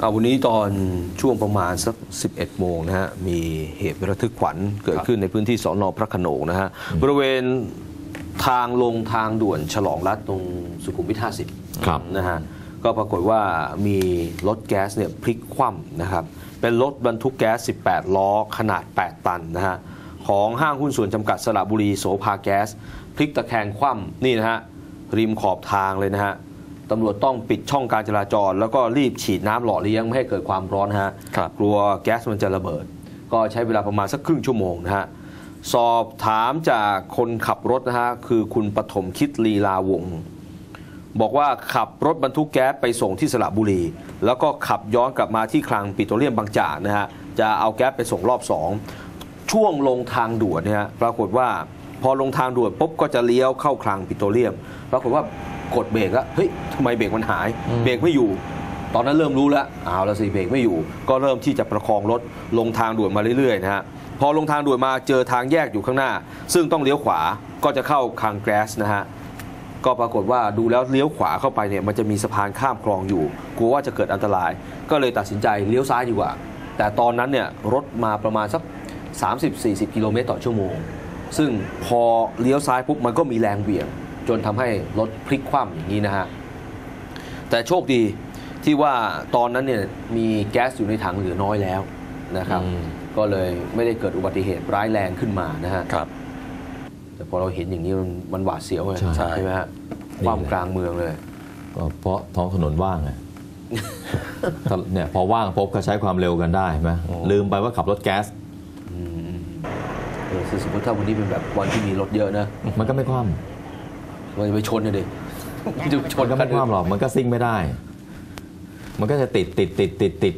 เอาวันนี้ตอนช่วงประมาณสัก 11 โมงนะฮะ มีเหตุระทึกขวัญเกิดขึ้นในพื้นที่สอนอพระโขนงนะฮะ บริเวณทางลงทางด่วนฉลองรัฐตรงสุขุมวิท 50 ครับนะฮะ ก็ปรากฏว่ามีรถแก๊สเนี่ยพลิกคว่ำนะครับ เป็นรถบรรทุกแก๊ส 18 ล้อขนาด 8 ตันนะฮะ ของห้างหุ้นส่วนจำกัดสระบุรีโสภาแก๊ส พลิกตะแคงคว่ำนี่นะฮะริมขอบทางเลยนะฮะ ตำรวจต้องปิดช่องการจราจร แล้วก็รีบฉีดน้ำหล่อเลี้ยงไม่ให้เกิดความร้อนนะฮะครับ กลัวแก๊สมันจะระเบิด ก็ใช้เวลาประมาณสักครึ่งชั่วโมงนะฮะสอบถามจากคนขับรถนะฮะคือคุณปฐมคิดลีลาวงศ์บอกว่าขับรถบรรทุกแก๊สไปส่งที่สระบุรี แล้วก็ขับย้อนกลับมาที่คลังปิโตรเลียมบางจากนะฮะจะเอาแก๊สไปส่งรอบสองช่วงลงทางด่วนเนี่ยฮะปรากฏว่า พอลงทางด่วนปุ๊บก็จะเลี้ยวเข้าคลังปิโตรเลียมปรากฏว่ากดเบรกแล้วเฮ้ยทำไมเบรกมันหาย เบรกไม่อยู่ ตอนนั้นเริ่มรู้แล้วเอาละสิเบรกไม่อยู่ ก็เริ่มที่จะประคองรถลงทางด่วนมาเรื่อยๆนะฮะพอลงทางด่วนมาเจอทางแยกอยู่ข้างหน้า ซึ่งต้องเลี้ยวขวาก็จะเข้าคลังแก๊สนะฮะก็ปรากฏว่าดูแล้วเลี้ยวขวาเข้าไปเนี่ยมันจะมีสะพานข้ามคลองอยู่ กลัวว่าจะเกิดอันตราย ก็เลยตัดสินใจเลี้ยวซ้ายดีกว่า แต่ตอนนั้นเนี่ยรถมาประมาณสัก 30-40 กิโลเมตรต่อชั่วโมง ซึ่งพอเลี้ยวซ้ายปุ๊บมันก็มีแรงเหวี่ยง จนทำให้รถพลิกคว่ำอย่างนี้นะฮะ แต่โชคดีที่ว่าตอนนั้นเนี่ยมีแก๊สอยู่ในถังเหลือน้อยแล้วนะครับอืมก็เลยไม่ได้เกิดอุบัติเหตุร้ายแรงขึ้นมานะฮะครับแต่พอเราเห็นอย่างนี้มันมันหวาดเสียวไงใช่ใช่ไหมฮะนี่ความแหละกลางเมืองเลยก็เพราะท้องถนนว่างไงถ้าเนี่ยพอว่างปุ๊บก็ใช้ความเร็วกันได้ใช่ไหมโอ้ลืมไปว่าขับรถแก๊ส เออคือสมมติถ้าวันนี้เป็นแบบวันที่มีรถเยอะนะมันก็ไม่คว่มันจะไปชนกันดิมันจะไปชำมันนก็กัไม่นคว่ำหรอกมันก็ซิ่งไม่ได้ มันก็จะติดติดติดติดติด